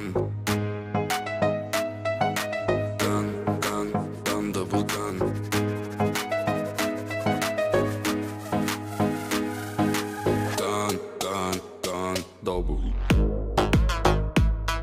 gun. Gun, gun, gun, double gun. Gun, gun, gun, double.